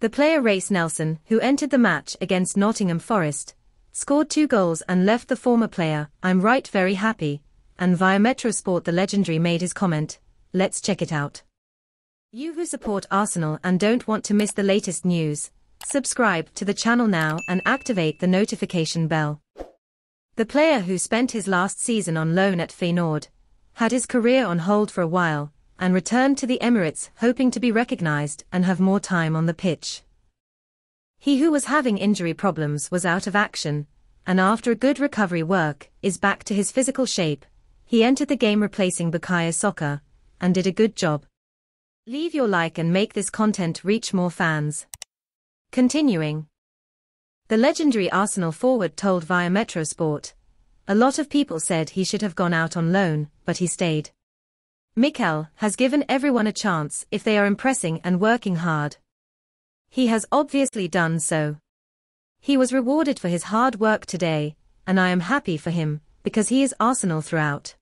The player Reiss Nelson, who entered the match against Nottingham Forest, scored two goals and left the former player, Ian Wright very happy, and via Metrosport the legendary made his comment, let's check it out. You who support Arsenal and don't want to miss the latest news, subscribe to the channel now and activate the notification bell. The player who spent his last season on loan at Feyenoord, had his career on hold for a while, and returned to the Emirates hoping to be recognized and have more time on the pitch. He who was having injury problems was out of action, and after a good recovery work, is back to his physical shape. He entered the game replacing Bukayo Saka, and did a good job. Leave your like and make this content reach more fans. Continuing. The legendary Arsenal forward told via Metro Sport, A lot of people said he should have gone out on loan, but he stayed. Mikel has given everyone a chance if they are impressing and working hard. He has obviously done so. He was rewarded for his hard work today, and I am happy for him, because he is Arsenal throughout.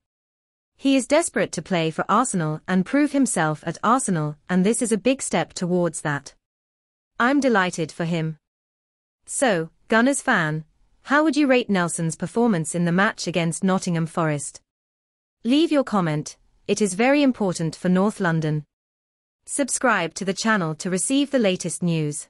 He is desperate to play for Arsenal and prove himself at Arsenal, and this is a big step towards that. I'm delighted for him. So, Gunners fan, how would you rate Nelson's performance in the match against Nottingham Forest? Leave your comment, it is very important for North London. Subscribe to the channel to receive the latest news.